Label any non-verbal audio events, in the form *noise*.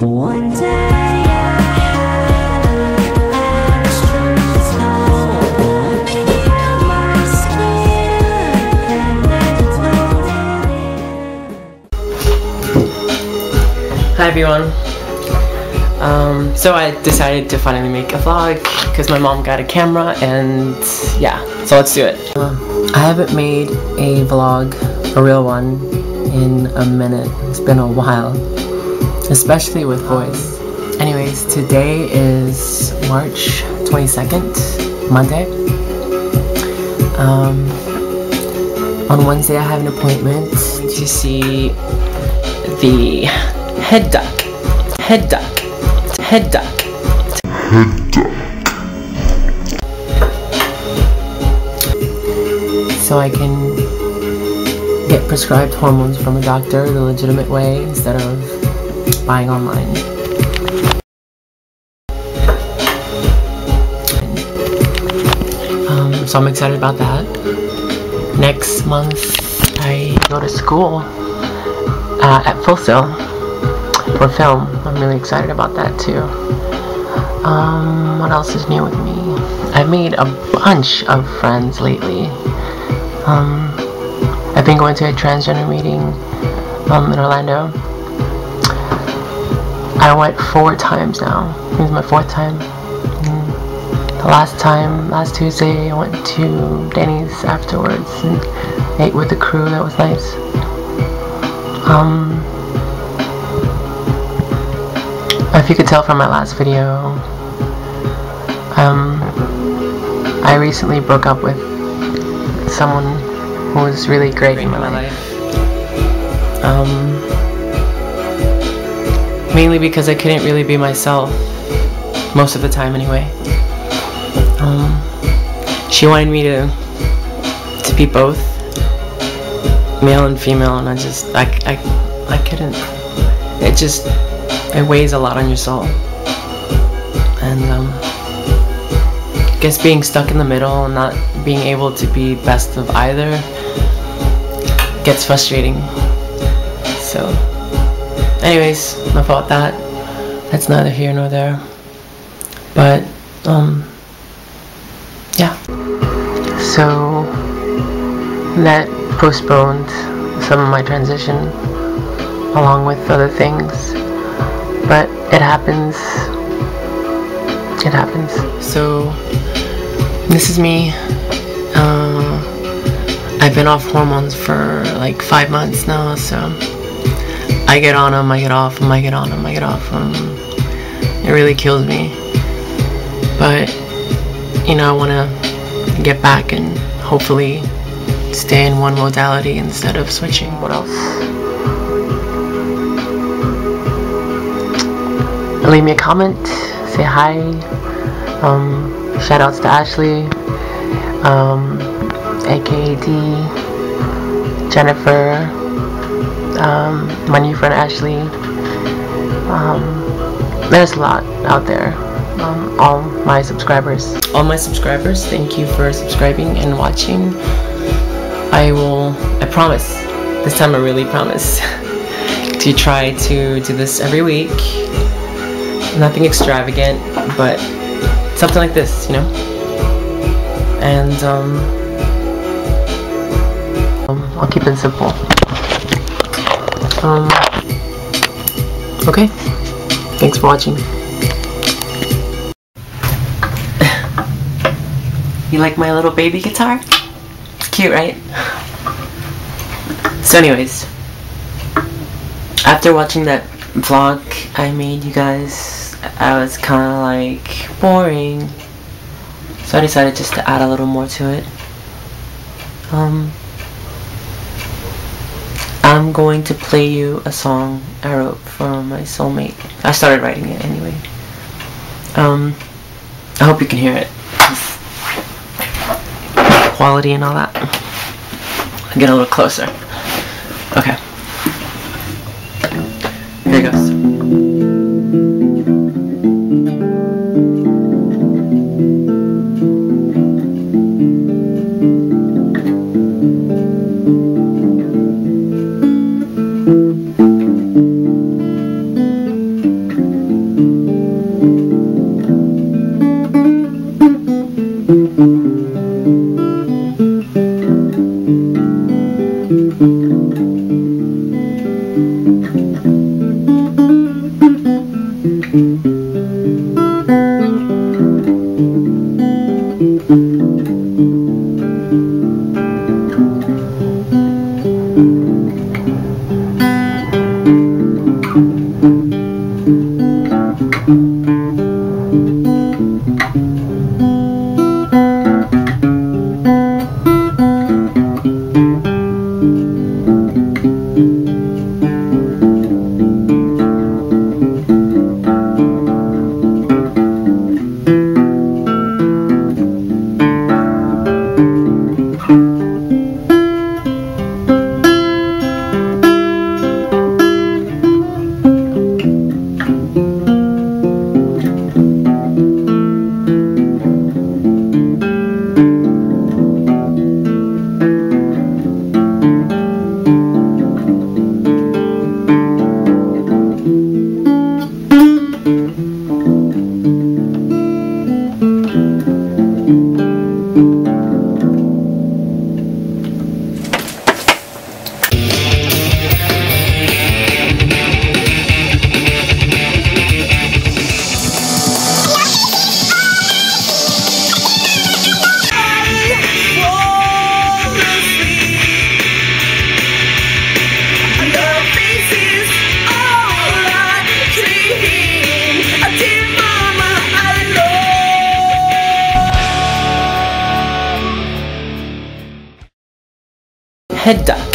One day I had a extra soul Feel my skin and Hi everyone. Um, so I decided to finally make a vlog because my mom got a camera and yeah, so let's do it. Um, I haven't made a vlog, a real one, in a minute. It's been a while, especially with boys. Anyways, today is March 22nd, Monday. Um, on Wednesday I have an appointment to see the head duck, head duck. Head duck. Head duck. So I can get prescribed hormones from a doctor the legitimate way instead of buying online. Um, so I'm excited about that. Next month I go to school uh, at Full Sail for film. I'm really excited about that too. Um, what else is new with me? I've made a bunch of friends lately. Um, I've been going to a transgender meeting um, in Orlando. I went four times now. This is my fourth time. Mm. The last time, last Tuesday, I went to Denny's afterwards and ate with the crew. That was nice. Um, if you could tell from my last video, um, I recently broke up with someone who was really great in my life. Um, mainly because I couldn't really be myself most of the time, anyway. Um, she wanted me to to be both male and female, and I just I I I couldn't. It just it weighs a lot on your soul, and um, I guess being stuck in the middle and not being able to be best of either gets frustrating. So, anyways, enough about that. That's neither here nor there. But um, yeah. So that postponed some of my transition along with other things but it happens it happens so this is me uh, I've been off hormones for like five months now so I get on them I get off them I get on them I get off them it really kills me but you know I want to get back and hopefully stay in one modality instead of switching what else leave me a comment, say hi. Um, shout outs to Ashley, um, aka D, Jennifer, um, my new friend Ashley. Um, there's a lot out there. Um, all my subscribers. All my subscribers, thank you for subscribing and watching. I will, I promise, this time I really promise, *laughs* to try to do this every week nothing extravagant, but something like this, you know? And, um, I'll keep it simple. Um, okay. Thanks for watching. you like my little baby guitar? It's cute, right? So anyways, after watching that vlog I made you guys I was kind of like boring. So I decided just to add a little more to it. Um, I'm going to play you a song I wrote for my soulmate. I started writing it anyway. Um, I hope you can hear it. Quality and all that. I'll get a little closer. Head up.